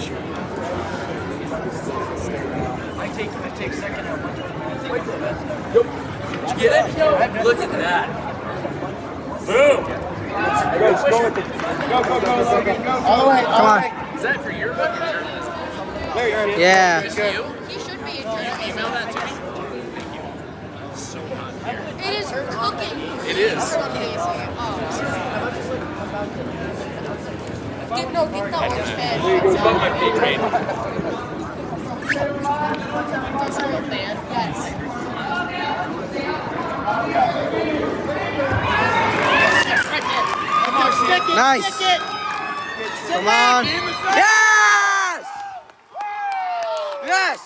issue. I take I take second at one time. Wait for that. Yep. Did you get it? Look at that. Boom. Guys, go with it. Go, go, go, Logan, go. All the way, all the way. Is that for your book or journalism? Larry already. Yeah. Is you? He should be a journalist. Email that to me. Thank you. So hot. It is cooking. It is. Get, no, get the orange fan. It's above my pay grade. Yes. Come on. Nice. Come on. Yes! Yes!